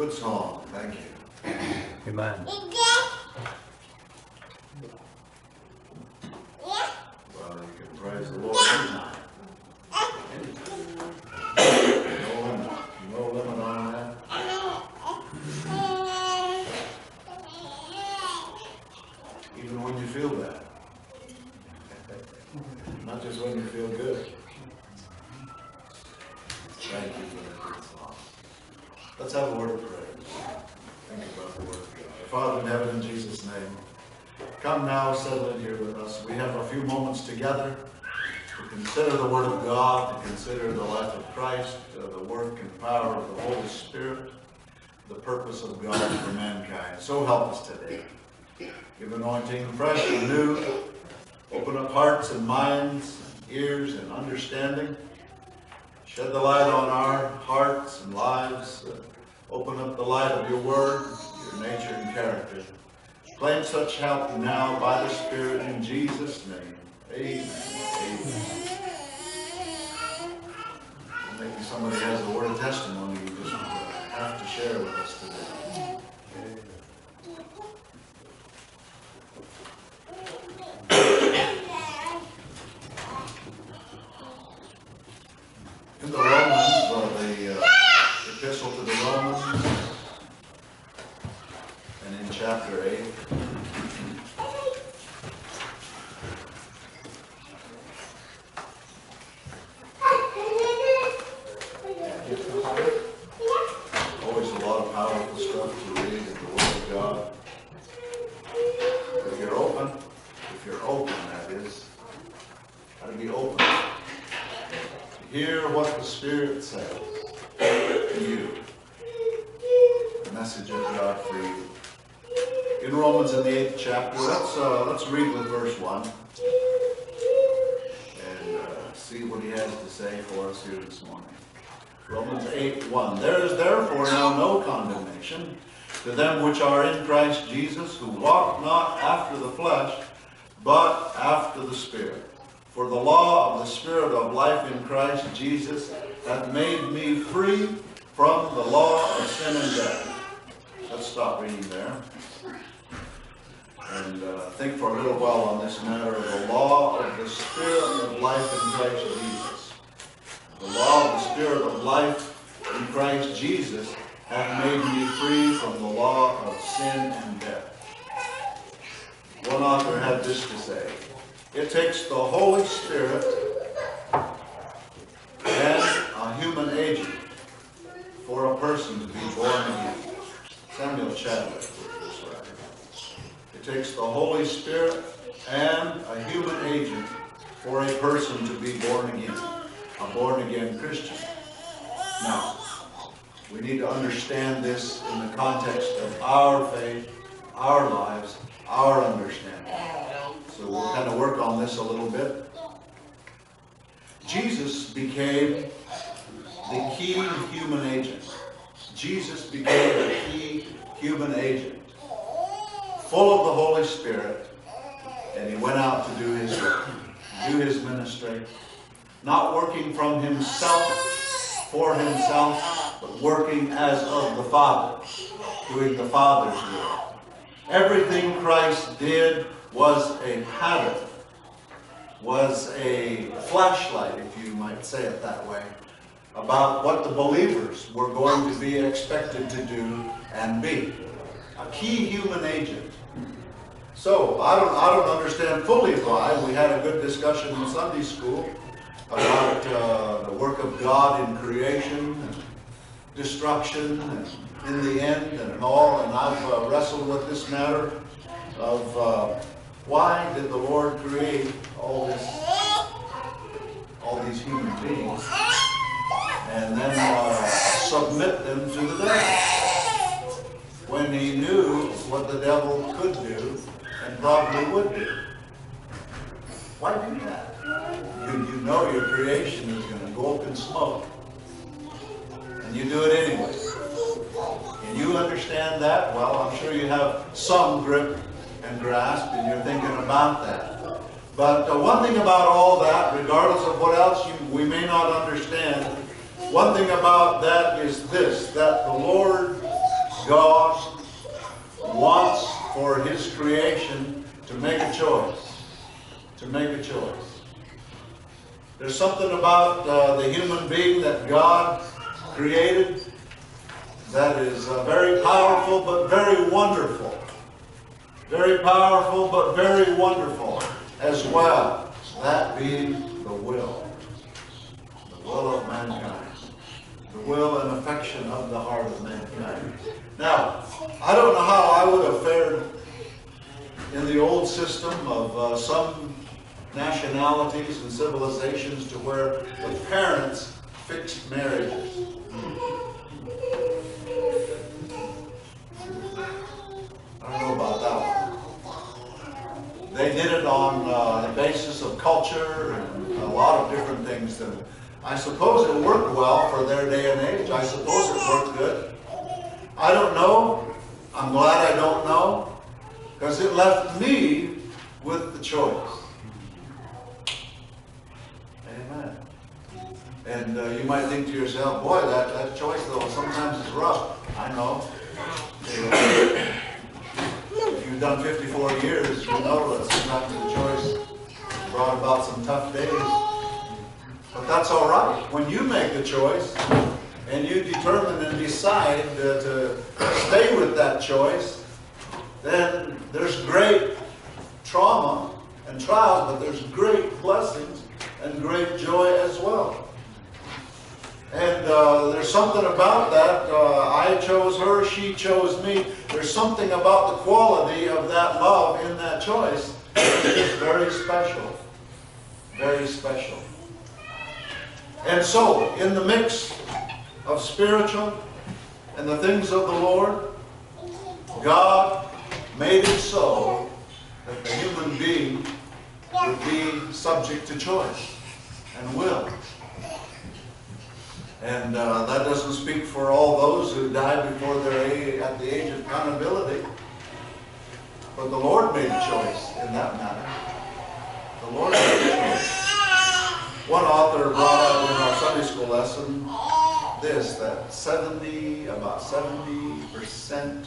Good song. Thank you. Amen. Well, you can praise the Lord anytime. No limit. No limit on that. Even when you feel bad. Not just when you feel good. Thank you for that good song. Let's have a word of praise. Think about the word of God. Father in heaven, in Jesus' name, come now, settle in here with us. We have a few moments together to consider the word of God, to consider the life of Christ, uh, the work and power of the Holy Spirit, the purpose of God for mankind. So help us today. Give anointing fresh and new. Open up hearts and minds, ears and understanding. Shed the light on our hearts and lives. Open up the light of your word, your nature and character. Claim such help now by the Spirit in Jesus' name. Amen. Amen. Maybe somebody has a word of testimony you just have to share with us today. In the Romans, or the uh, epistle to the Romans, and in chapter 8, always a lot of powerful stuff to read in the Word of God. If you're open, if you're open, that is, got to be open. To hear what the Spirit says to you. The message of God for you. In Romans in the eighth chapter, let's, uh, let's read with verse one. And uh, see what he has to say for us here this morning. Romans 8, 1. There is therefore now no condemnation to them which are in Christ Jesus, who walk not after the flesh, but after the Spirit. For the law of the Spirit of life in Christ Jesus hath made me free from the law of sin and death. Let's stop reading there. And uh, think for a little while on this matter of the law of the Spirit of life in Christ Jesus. The law of the Spirit of life in Christ Jesus have made me free from the law of sin and death. One author had this to say, it takes the Holy Spirit and a human agent for a person to be born again. Samuel Chadwick put this right. It takes the Holy Spirit and a human agent for a person to be born again a born-again Christian. Now, we need to understand this in the context of our faith, our lives, our understanding. So we'll kind of work on this a little bit. Jesus became the key human agent. Jesus became the key human agent, full of the Holy Spirit, and he went out to do his work, do his ministry, not working from himself, for himself, but working as of the Father, doing the Father's will. Everything Christ did was a pattern, was a flashlight, if you might say it that way, about what the believers were going to be expected to do and be. A key human agent. So, I don't, I don't understand fully why. We had a good discussion in Sunday school about uh, the work of God in creation destruction and in the end and all. And I've uh, wrestled with this matter of uh, why did the Lord create all this, all these human beings, and then uh, submit them to the devil when He knew what the devil could do and probably would do. Why do that? You, you know your creation is going to go up in smoke. And you do it anyway. And you understand that? Well, I'm sure you have some grip and grasp, and you're thinking about that. But one thing about all that, regardless of what else you, we may not understand, one thing about that is this, that the Lord God wants for his creation to make a choice. To make a choice. There's something about uh, the human being that God created that is uh, very powerful but very wonderful. Very powerful but very wonderful as well. That being the will. The will of mankind. The will and affection of the heart of mankind. Now, I don't know how I would have fared in the old system of uh, some nationalities and civilizations to where the parents fixed marriages. I don't know about that one. They did it on uh, the basis of culture and a lot of different things. And I suppose it worked well for their day and age. I suppose it worked good. I don't know. I'm glad I don't know. Because it left me with the choice. Amen. And uh, you might think to yourself, boy, that, that choice though sometimes is rough. I know. If you've done 54 years, you know that sometimes the choice brought about some tough days. But that's all right. When you make the choice and you determine and decide uh, to stay with that choice, then there's great trauma and trials, but there's great blessings and great joy as well. And uh, there's something about that. Uh, I chose her, she chose me. There's something about the quality of that love in that choice It's very special. Very special. And so, in the mix of spiritual and the things of the Lord, God made it so that the human being would be subject to choice and will. And uh, that doesn't speak for all those who died before their age, at the age of accountability. But the Lord made a choice in that matter. The Lord made a choice. One author brought out in our Sunday school lesson this, that 70, about 70%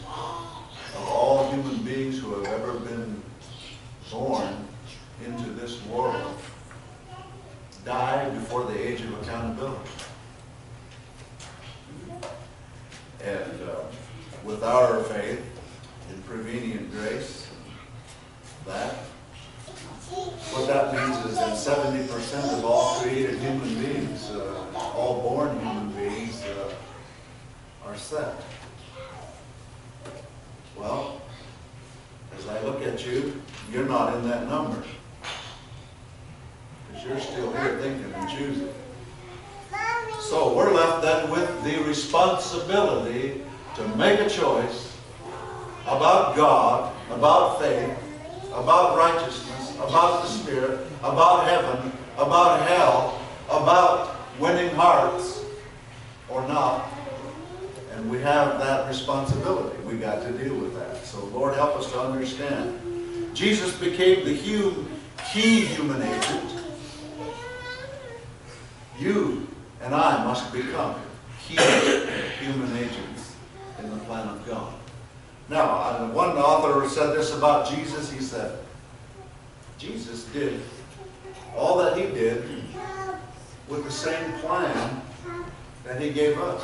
of all human beings who have ever been born into this world die before the age of accountability. And uh, with our faith in prevenient grace, that, what that means is that 70% of all created human beings, uh, all born human beings, uh, are set. Well, as I look at you, you're not in that number. Because you're still here thinking and choosing. So we're left then with the responsibility to make a choice about God, about faith, about righteousness, about the Spirit, about heaven, about hell, about winning hearts or not. And we have that responsibility. We got to deal with that. So Lord help us to understand. Jesus became the human, key human agent. You and I must become key human agents in the plan of God. Now, one author said this about Jesus. He said, Jesus did all that he did with the same plan that he gave us.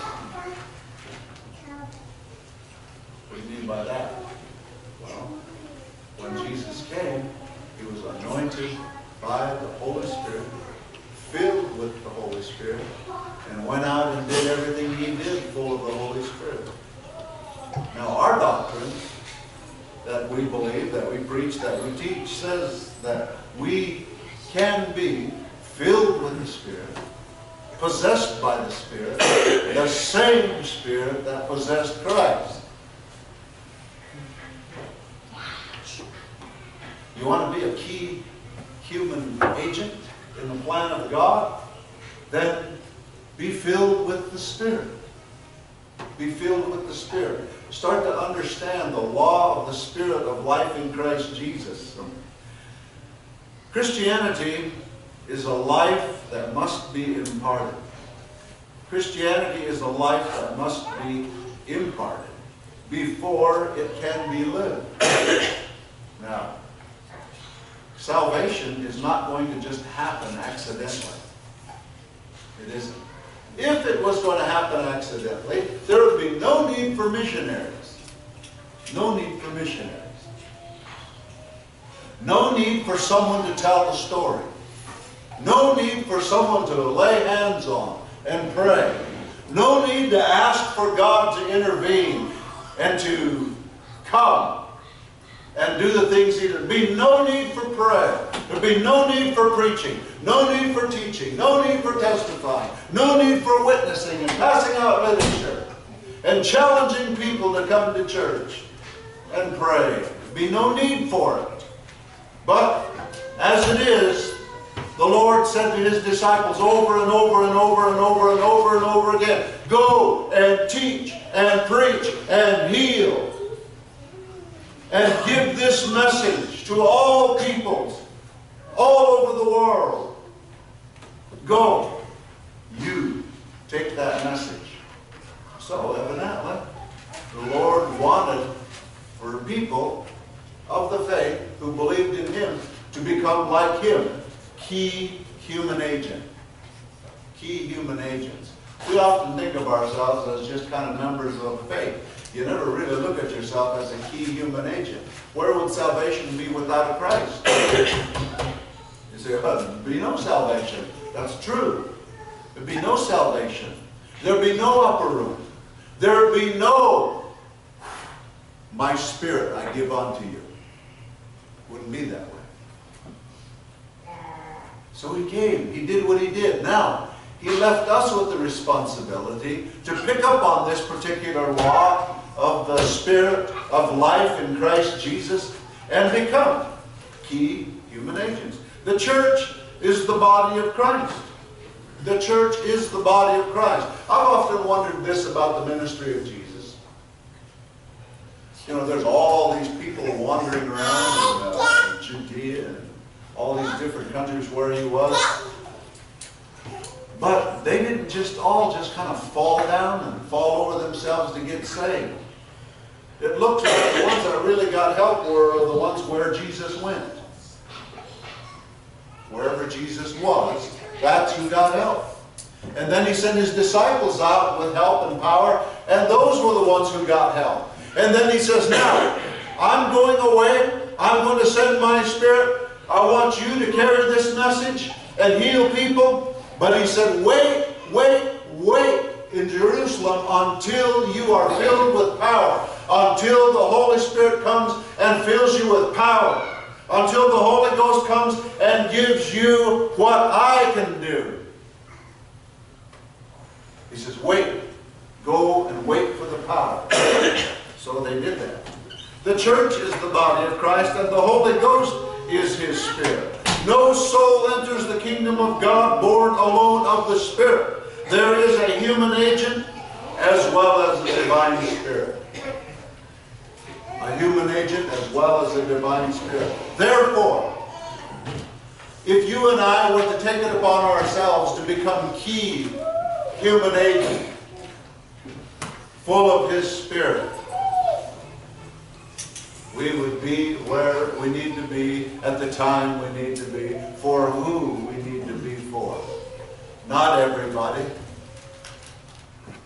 What do you mean by that? Well, when Jesus came, he was anointed by the Holy Spirit, filled with the Holy Spirit, and went out and did everything he did full of the Holy Spirit. Now, our doctrine that we believe, that we preach, that we teach says that we can be filled with the Spirit, possessed by the Spirit, the same Spirit that possessed Christ. You want to be a key human agent in the plan of God? Then be filled with the Spirit. Be filled with the Spirit. Start to understand the law of the Spirit of life in Christ Jesus. Christianity is a life that must be imparted. Christianity is a life that must be imparted. before it can be lived. Now, salvation is not going to just happen accidentally. It isn't. If it was going to happen accidentally, there would be no need for missionaries. No need for missionaries. No need for someone to tell the story. No need for someone to lay hands on and pray. No need to ask for God to intervene and to come and do the things he did. There'd be no need for prayer. There'd be no need for preaching. No need for teaching. No need for testifying. No need for witnessing and passing out literature and challenging people to come to church and pray. There'd be no need for it. But as it is, the Lord said to his disciples over and over and over and over and over and over again, Go and teach and preach and heal and give this message to all peoples all over the world. Go. You take that message. So evidently, the Lord wanted for people of the faith who believed in him to become like him, key human agent. Key human agents. We often think of ourselves as just kind of members of faith. You never really look at yourself as a key human agent. Where would salvation be without a Christ? You say, oh, there'd be no salvation. That's true. There'd be no salvation. There'd be no upper room. There'd be no, my spirit I give unto you. Wouldn't be that way. So he came. He did what he did. Now, he left us with the responsibility to pick up on this particular law of the Spirit of life in Christ Jesus and become key human agents. The church is the body of Christ. The church is the body of Christ. I've often wondered this about the ministry of Jesus. You know, there's all these people wandering around in, uh, Judea and all these different countries where he was. But they didn't just all just kind of fall down and fall over themselves to get saved. It looked like the ones that really got help were the ones where Jesus went. Wherever Jesus was, that's who got help. And then he sent his disciples out with help and power, and those were the ones who got help. And then he says, Now, I'm going away. I'm going to send my spirit. I want you to carry this message and heal people. But he said, Wait, wait, wait in Jerusalem until you are filled with power, until the Holy Spirit comes and fills you with power, until the Holy Ghost comes and gives you what I can do. He says, wait, go and wait for the power. so they did that. The church is the body of Christ, and the Holy Ghost is his Spirit. No soul enters the kingdom of God born alone of the Spirit. There is a human agent as well as a divine spirit. Human agent as well as a divine spirit. Therefore, if you and I were to take it upon ourselves to become key human agent, full of His Spirit, we would be where we need to be at the time we need to be, for who we need to be for. Not everybody.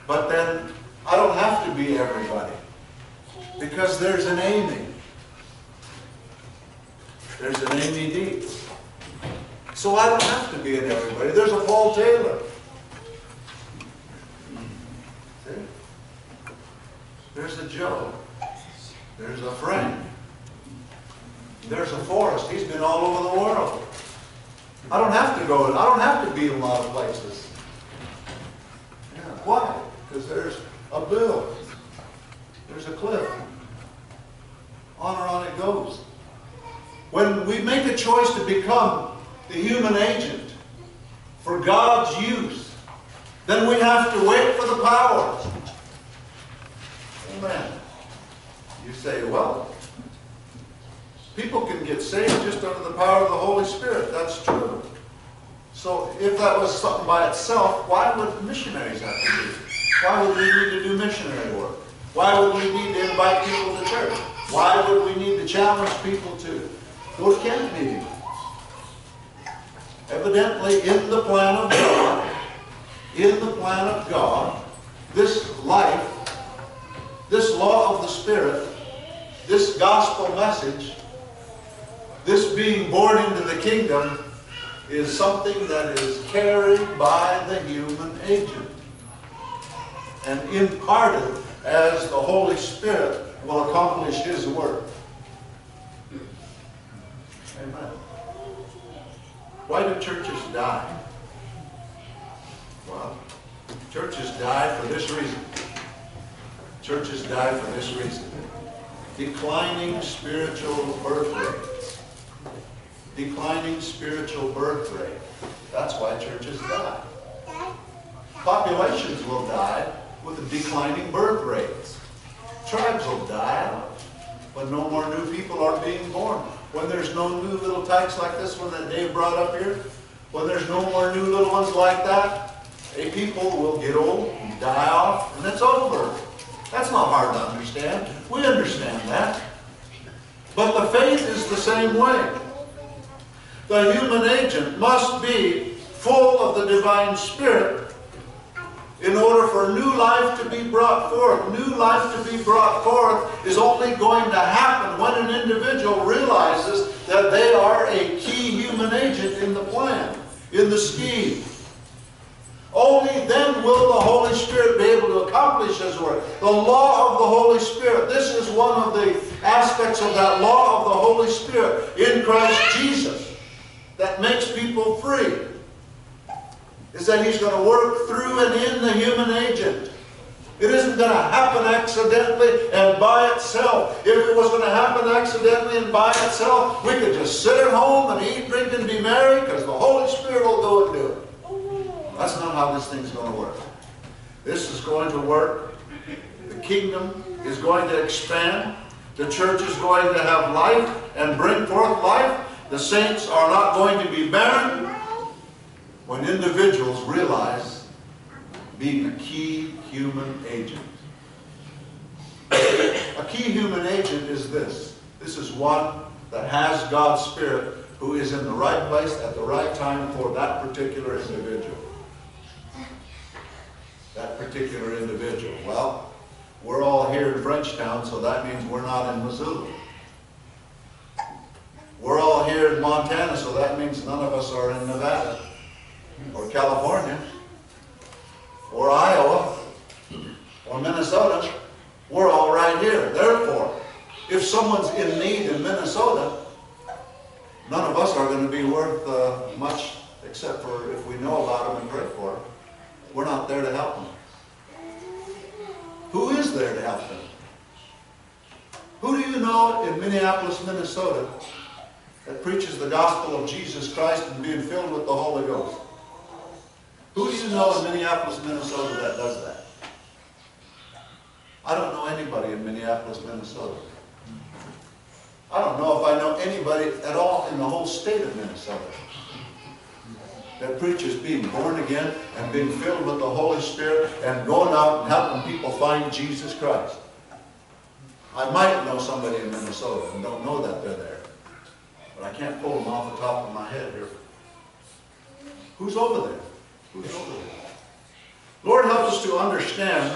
But then I don't have to be everybody. Because there's an Amy. There's an Amy Deep. So I don't have to be in everybody. There's a Paul Taylor. See? There's a Joe. There's a friend. There's a Forrest. He's been all over the world. I don't have to go. I don't have to be in a lot of places. Yeah. Why? Because there's a Bill. There's a Cliff. On and on it goes. When we make choice to become the human agent for God's use, then we have to wait for the power. Amen. You say, well, people can get saved just under the power of the Holy Spirit. That's true. So if that was something by itself, why would missionaries have to do it? Why would we need to do missionary work? Why would we need to invite people to church? Why would we need to challenge people to go to camp meeting? Evidently, in the plan of God, in the plan of God, this life, this law of the Spirit, this gospel message, this being born into the kingdom is something that is carried by the human agent and imparted as the Holy Spirit will accomplish His work. Amen. Why do churches die? Well, churches die for this reason. Churches die for this reason. Declining spiritual birth rate. Declining spiritual birth rate. That's why churches die. Populations will die with a declining birth rates. Tribes will die when no more new people are being born. When there's no new little tykes like this one that Dave brought up here. When there's no more new little ones like that, a people will get old and die off, and it's over. That's not hard to understand. We understand that. But the faith is the same way. The human agent must be full of the divine spirit in order for new life to be brought forth. New life to be brought forth is only going to happen when an individual realizes that they are a key human agent in the plan, in the scheme. Only then will the Holy Spirit be able to accomplish His work. The law of the Holy Spirit. This is one of the aspects of that law of the Holy Spirit in Christ Jesus that makes people free. Is that He's going to work through and in the human agent. It isn't going to happen accidentally and by itself. If it was going to happen accidentally and by itself, we could just sit at home and eat, drink, and be merry because the Holy Spirit will go and do it. That's not how this thing's going to work. This is going to work. The kingdom is going to expand. The church is going to have life and bring forth life. The saints are not going to be barren when individuals realize being a key human agent. a key human agent is this. This is one that has God's Spirit who is in the right place at the right time for that particular individual that particular individual? Well, we're all here in Frenchtown, so that means we're not in Missoula. We're all here in Montana, so that means none of us are in Nevada, or California, or Iowa, or Minnesota. We're all right here. Therefore, if someone's in need in Minnesota, none of us are going to be worth uh, much except for if we know about them and pray for them. We're not there to help them. Who is there to help them? Who do you know in Minneapolis, Minnesota that preaches the gospel of Jesus Christ and being filled with the Holy Ghost? Who do you know in Minneapolis, Minnesota that does that? I don't know anybody in Minneapolis, Minnesota. I don't know if I know anybody at all in the whole state of Minnesota that preaches being born again and being filled with the Holy Spirit and going out and helping people find Jesus Christ. I might know somebody in Minnesota and don't know that they're there. But I can't pull them off the top of my head here. Who's over there? Lord help us to understand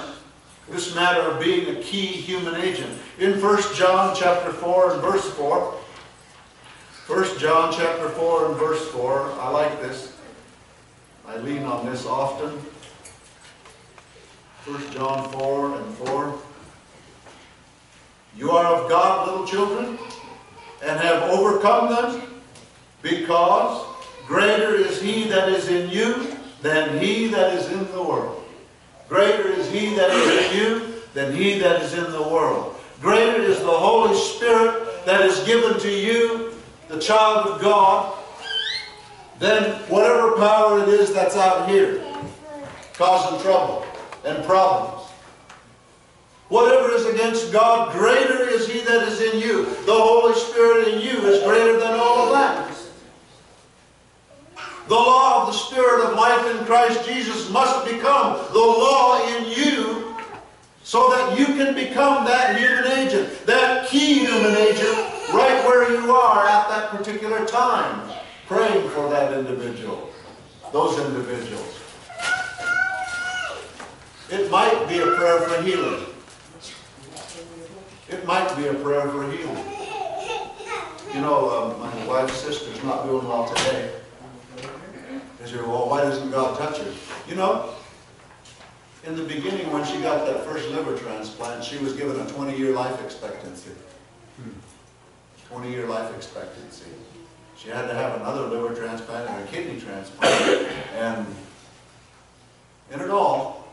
this matter of being a key human agent. In 1 John chapter 4 and verse 4, 1 John chapter 4 and verse 4, I like this. I lean on this often. 1 John 4 and 4. You are of God, little children, and have overcome them, because greater is he that is in you than he that is in the world. Greater is he that is in you than he that is in the world. Greater is the Holy Spirit that is given to you, the child of God, than whatever power it is that's out here causing trouble and problems. Whatever is against God, greater is he that is in you. The Holy Spirit in you is greater than all of that. The law of the Spirit of life in Christ Jesus must become the law in you so that you can become that human agent, that key human agent, right where you are at that particular time, praying for that individual, those individuals. It might be a prayer for healing. It might be a prayer for healing. You know, um, my wife's sister's not doing well today. Well, why doesn't God touch her? You know, in the beginning when she got that first liver transplant, she was given a 20-year life expectancy. 20-year life expectancy. She had to have another liver transplant and a kidney transplant. And in it all,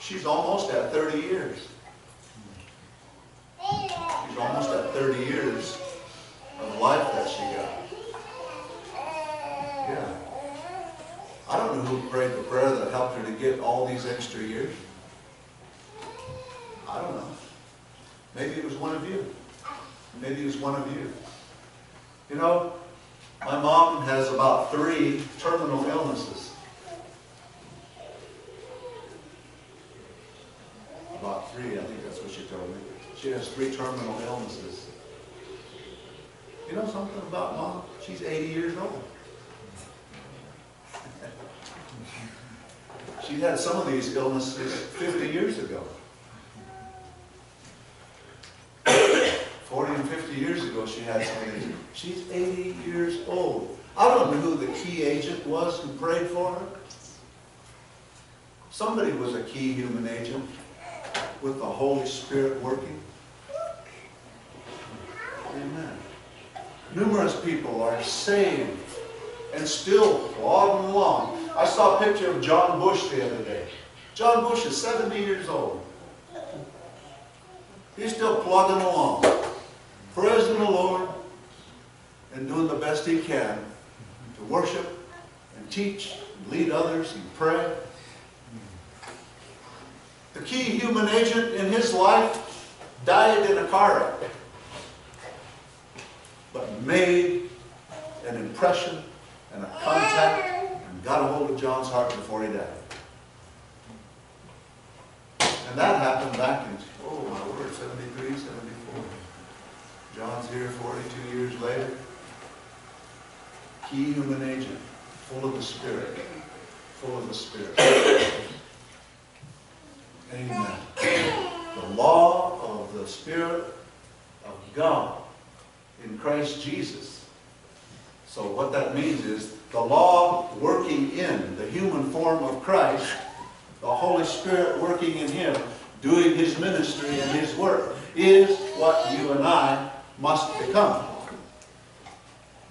she's almost at 30 years. She's almost at 30 years of life that she got. Yeah. I don't know who prayed the prayer that helped her to get all these extra years. I don't know. Maybe it was one of you. Maybe it was one of you. You know, my mom has about three terminal illnesses. About three, I think that's what she told me. She has three terminal illnesses. You know something about mom? She's 80 years old. She had some of these illnesses 50 years ago. 40 and 50 years ago she had some of these. She's 80 years old. I don't know who the key agent was who prayed for her. Somebody was a key human agent with the Holy Spirit working. Amen. Numerous people are saved and still plodding along. I saw a picture of John Bush the other day. John Bush is 70 years old. He's still plugging along, praising the Lord and doing the best he can to worship and teach and lead others and pray. The key human agent in his life died in a car wreck, but made an impression and a contact got a hold of John's heart before he died. And that happened back in, oh my word, 73, 74. John's here 42 years later. Key human agent, full of the Spirit, full of the Spirit. Amen. The law of the Spirit of God in Christ Jesus. So what that means is the law working in the human form of Christ, the Holy Spirit working in him, doing his ministry and his work, is what you and I must become.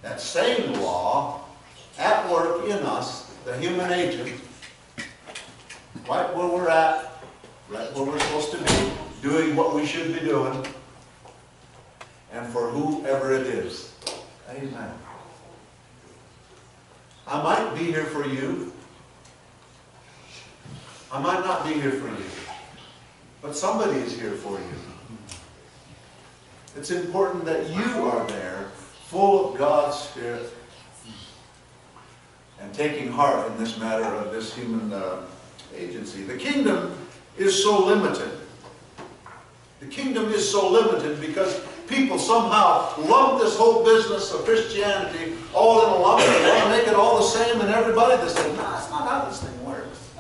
That same law at work in us, the human agent, right where we're at, right where we're supposed to be, doing what we should be doing, and for whoever it is. Amen. I might be here for you. I might not be here for you. But somebody is here for you. It's important that you are there, full of God's Spirit, and taking heart in this matter of this human uh, agency. The kingdom is so limited. The kingdom is so limited because people somehow lump this whole business of Christianity all in a lump and want to make it all the same and everybody the same. No, that's not how this thing works.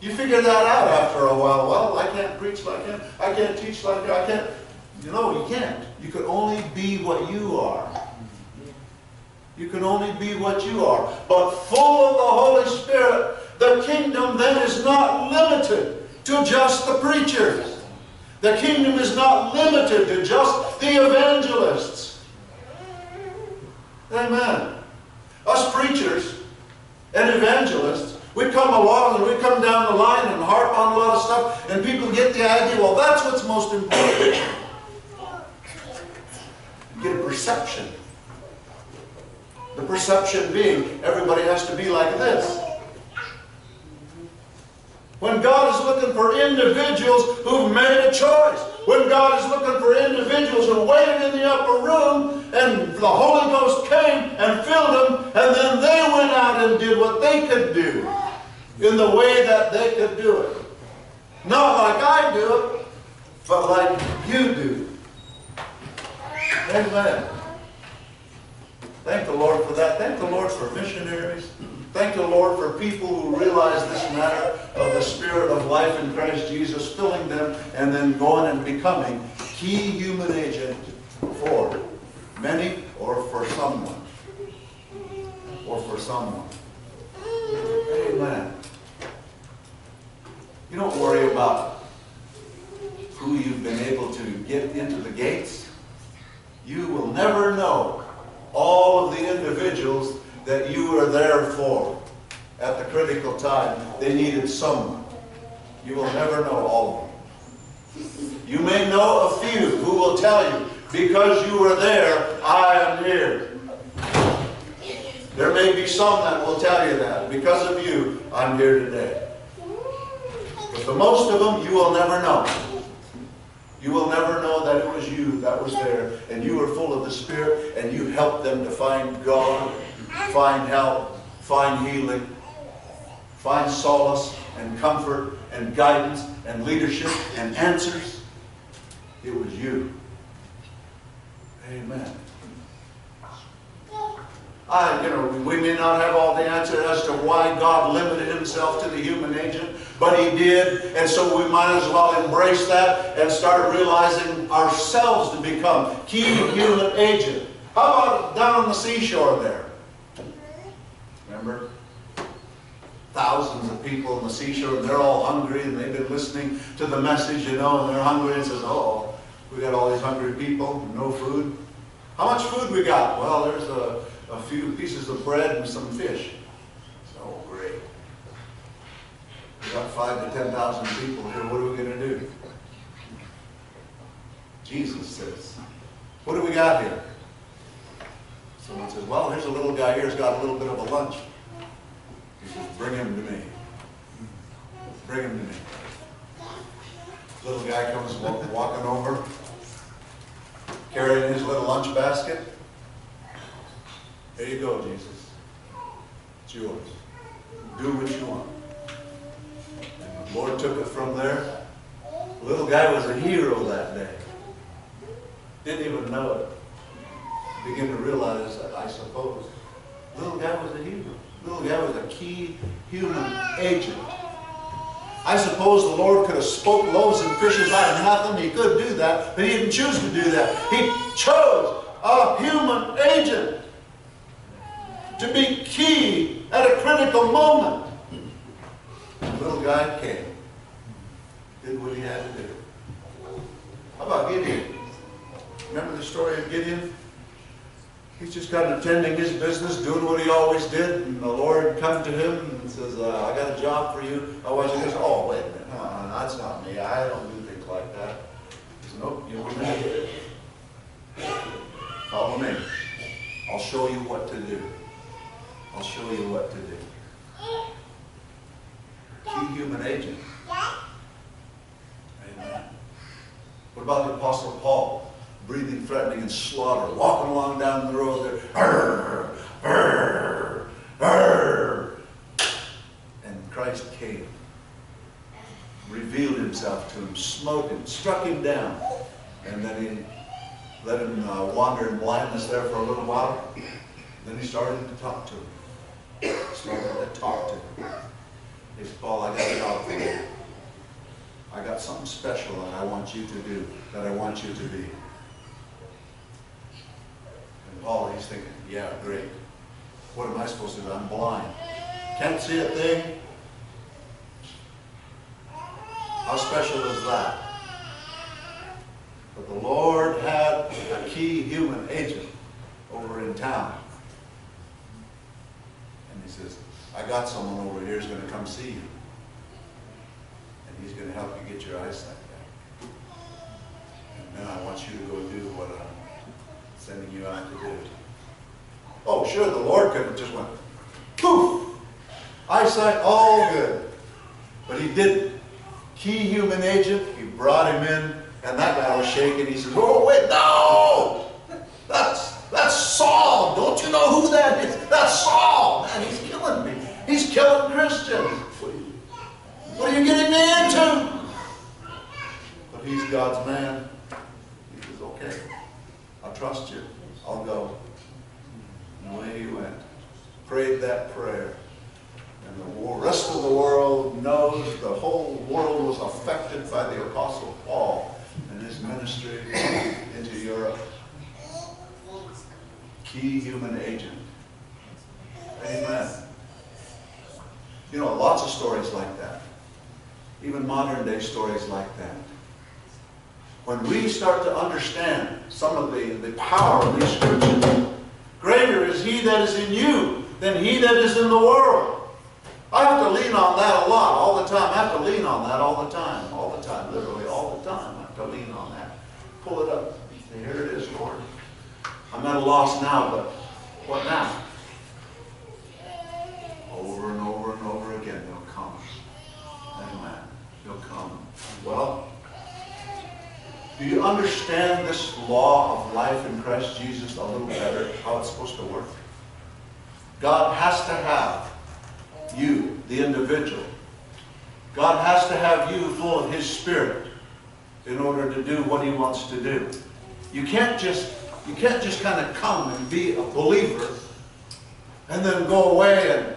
You figure that out after a while. Well, I can't preach like him. I can't teach like him. I can't. You know, you can't. You can only be what you are. You can only be what you are. But full of the Holy Spirit, the kingdom then is not limited to just the preachers. The kingdom is not limited to just the evangelists. Amen. Us preachers and evangelists, we come along and we come down the line and harp on a lot of stuff, and people get the idea, well, that's what's most important. Get a perception. The perception being everybody has to be like this. When God is looking for individuals who've made a choice. When God is looking for individuals who waited in the upper room and the Holy Ghost came and filled them and then they went out and did what they could do. in the way that they could do it. Not like I do it, but like you do. Amen. Thank the Lord for that. Thank the Lord for missionaries. Thank the Lord for people who realize this matter of the Spirit of life in Christ Jesus, filling them and then going and becoming key human agent for many or for someone. Or for someone. Amen. You don't worry about who you've been able to get into the gates. You will never know all of the individuals that you were there for at the critical time. They needed someone. You will never know all of them. You may know a few who will tell you, because you were there, I am here. There may be some that will tell you that. Because of you, I'm here today. But the most of them, you will never know. You will never know that it was you that was there, and you were full of the Spirit, and you helped them to find God, find help, find healing, find solace and comfort and guidance and leadership and answers. It was you. Amen. I, you know, we may not have all the answers as to why God limited himself to the human agent, but he did, and so we might as well embrace that and start realizing ourselves to become key human agent. How about down on the seashore there? Remember? Thousands of people on the seashore, and they're all hungry, and they've been listening to the message, you know, and they're hungry, and says, oh, we got all these hungry people, no food. How much food we got? Well, there's a a few pieces of bread and some fish. Oh, great. We got five to ten thousand people here. What are we going to do? Jesus says, what do we got here? Someone says, well, here's a little guy here who's got a little bit of a lunch. He says, bring him to me. Bring him to me. Little guy comes walking over, carrying his little lunch basket. There you go, Jesus. It's yours. Do what you want. And the Lord took it from there. The little guy was a hero that day. Didn't even know it. Begin to realize that, I suppose. Little guy was a hero. Little guy was a key human agent. I suppose the Lord could have spoke loaves and fishes out of nothing. He could do that, but he didn't choose to do that. He chose a human agent to be key at a critical moment. The little guy came, did what he had to do. How about Gideon? Remember the story of Gideon? He's just kind of tending his business, doing what he always did, and the Lord come to him and says, uh, I got a job for you. I Otherwise he goes, oh, wait a minute, that's not me. I don't do things like that. He says, nope, you'll be me. Follow me. I'll show you what to do. I'll show you what to do. Key human agent. Amen. What about the Apostle Paul? Breathing, threatening, and slaughter. Walking along down the road there. And Christ came. Revealed himself to him. Smote him. Struck him down. And then he let him uh, wander in blindness there for a little while. Then he started to talk to him started to talk to him. He said, Paul, I got a job for you. I got something special that I want you to do, that I want you to be. Paul, he's thinking, yeah, great. What am I supposed to do? I'm blind. Can't see a thing. How special is that? But the Lord had a key human agent over in town And he says, I got someone over here who's going to come see you. And he's going to help you get your eyesight back. And then I want you to go do what I'm sending you out to do. It. Oh, sure, the Lord could have just went, poof, eyesight all good. But he didn't. Key human agent, he brought him in, and that guy was shaking. He says, oh, wait, no! That's that's Saul. Don't you know who that is? That's Saul. Man, he's killing me. He's killing Christians. What are you getting me into? But he's God's man. He says, okay, trust you. I'll go. And away he went. Prayed that prayer. And the rest of the world knows the whole world was affected by the Apostle Paul and his ministry into Europe. Key human agent. Amen. You know, lots of stories like that. Even modern day stories like that. When we start to understand some of the, the power of these scriptures, greater is he that is in you than he that is in the world. I have to lean on that a lot, all the time. I have to lean on that all the time, all the time, literally all the time. I have to lean on that. Pull it up. Here it is, Lord. I'm at a loss now, but what now? Over and over and over again, they'll come. Amen. They'll come. Well, do you understand this law of life in Christ Jesus a little better, how it's supposed to work? God has to have you, the individual. God has to have you full of His Spirit in order to do what He wants to do. You can't just you can't just kind of come and be a believer and then go away and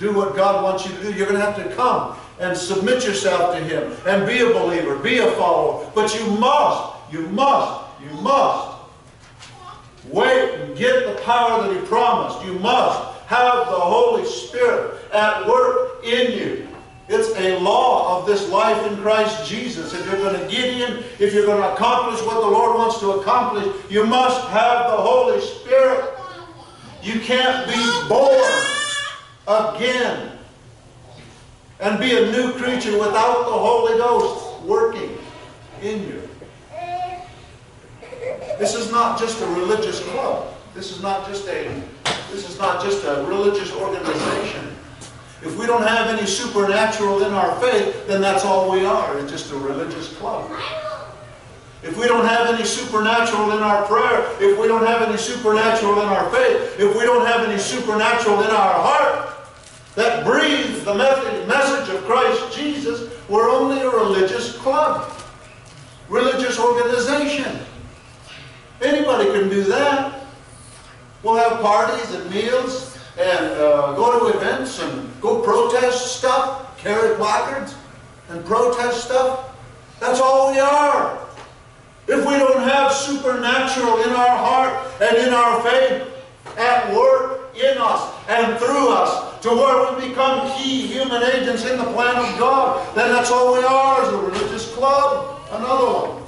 do what God wants you to do. You're going to have to come and submit yourself to Him and be a believer, be a follower. But you must, you must, you must wait and get the power that He promised. You must have the Holy Spirit at work in you. It's a law of this life in Christ Jesus. If you're going to get in, if you're going to accomplish what the Lord wants to accomplish, you must have the Holy Spirit. You can't be born again and be a new creature without the Holy Ghost working in you. This is not just a religious club. This is not just a this is not just a religious organization. If we don't have any supernatural in our faith, then that's all we are. It's just a religious club. If we don't have any supernatural in our prayer, if we don't have any supernatural in our faith, if we don't have any supernatural in our heart that breathes the message of Christ Jesus, we're only a religious club, religious organization. Anybody can do that. We'll have parties and meals and uh, go to events and go protest stuff, carry placards and protest stuff. That's all we are. If we don't have supernatural in our heart and in our faith at work in us and through us to where we become key human agents in the plan of God, then that's all we are as a religious club. Another one.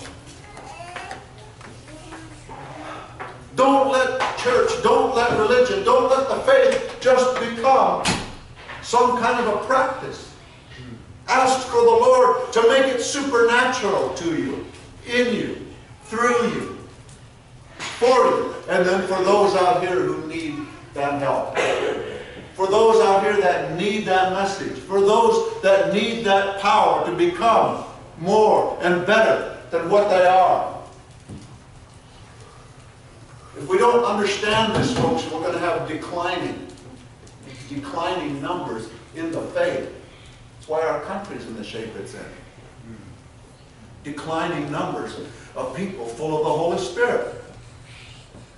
Don't let church, don't let religion, don't let the faith just become some kind of a practice. Ask for the Lord to make it supernatural to you, in you, through you, for you, and then for those out here who need that help. For those out here that need that message, for those that need that power to become more and better than what they are. If we don't understand this, folks, we're going to have declining, declining numbers in the faith. That's why our country's in the shape it's in. Declining numbers of people full of the Holy Spirit.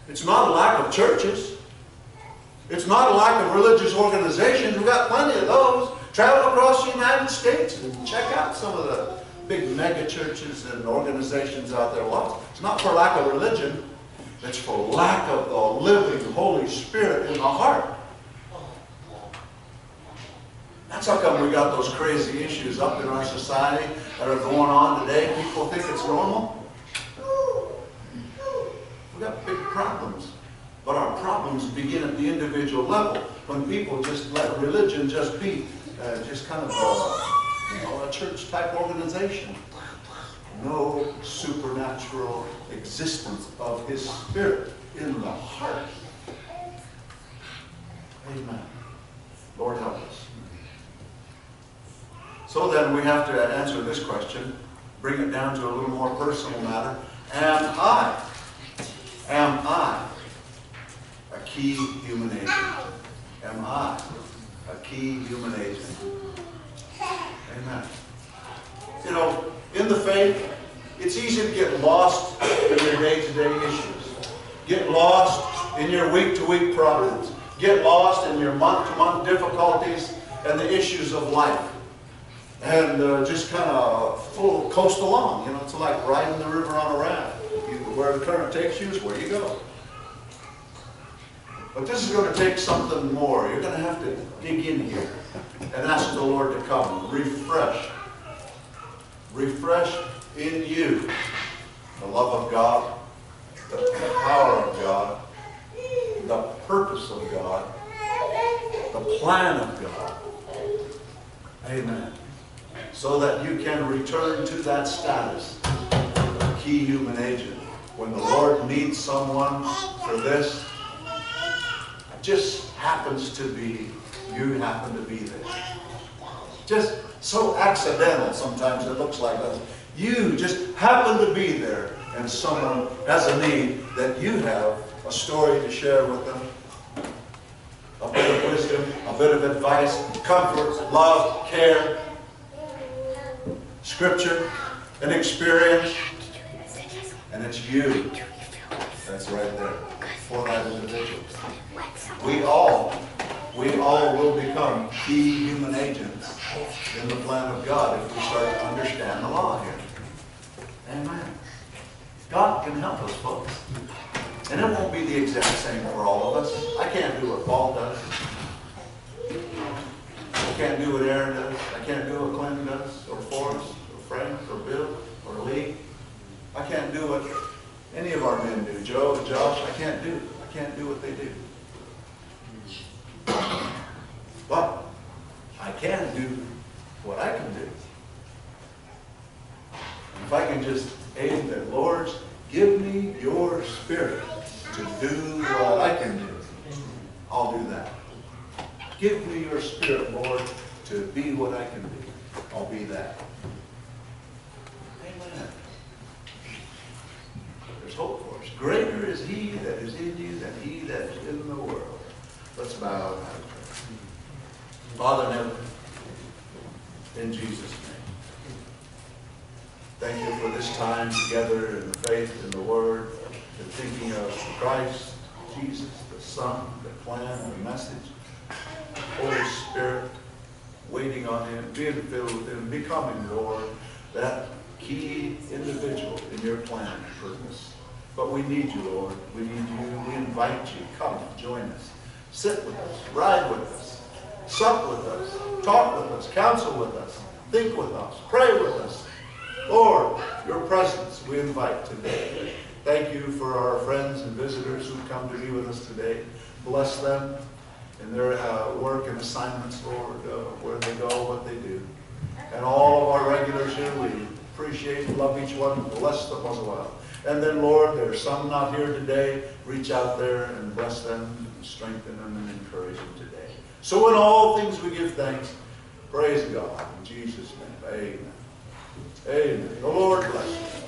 It's not a lack of churches. It's not a lack of religious organizations. We've got plenty of those. Travel across the United States and check out some of the big mega churches and organizations out there. Lots. It's not for lack of religion. It's for lack of the living Holy Spirit in the heart. That's how come we got those crazy issues up in our society that are going on today. People think it's normal. We've got big problems. But our problems begin at the individual level when people just let religion just be uh, just kind of a, you know, a church type organization no supernatural existence of His Spirit in the heart. Amen. Lord help us. So then we have to answer this question, bring it down to a little more personal matter. Am I, am I a key human agent? Am I a key human agent? Amen. You know, in the faith, it's easy to get lost in your day-to-day issues. Get lost in your week-to-week problems. Get lost in your month-to-month difficulties and the issues of life. And uh, just kind of full coast along. You know, it's like riding the river on a raft. You, where the current takes you is where you go. But this is going to take something more. You're going to have to dig in here and ask the Lord to come, refresh, refresh in you the love of God, the power of God, the purpose of God, the plan of God. Amen. So that you can return to that status, A key human agent. When the Lord needs someone for this, just happens to be, you happen to be there. Just so accidental sometimes it looks like that. You just happen to be there and someone has a need that you have a story to share with them. A bit of wisdom, a bit of advice, comfort, love, care, scripture, an experience, and it's you that's right there for that individual. We all, we all will become key human agents in the plan of God if we start to understand the law here. Amen. God can help us, folks. And it won't be the exact same for all of us. I can't do what Paul does. I can't do what Aaron does. I can't do what Clinton does, or Forrest, or Frank, or Bill, or Lee. I can't do what any of our men do. Joe, Josh, I can't do. I can't do what they do. But I can do what I can do. If I can just aim that, Lord, give me your spirit to do what I can do, I'll do that. Give me your spirit, Lord, to be what I can be. I'll be that. Amen. There's hope for us. Greater is he that is in you than he that is in the world. Let's bow heads. Father in heaven, in Jesus' name. Thank you for this time together in faith in the Word, and thinking of Christ, Jesus, the Son, the plan, the message, Holy Spirit, waiting on Him, being filled with Him, becoming, Lord, that key individual in your plan and purpose. But we need you, Lord. We need you. We invite you. Come, join us. Sit with us. Ride with us. Sup with us. Talk with us. Counsel with us. Think with us. Pray with us. Lord, your presence we invite today. Thank you for our friends and visitors who've come to be with us today. Bless them in their uh, work and assignments, Lord, uh, where they go, what they do. And all of our regulars here, we appreciate and love each one. Bless them as. And then, Lord, there are some not here today. Reach out there and bless them, and strengthen them, and encourage them today. So in all things we give thanks. Praise God. In Jesus' name, amen. Amen. The Lord bless you.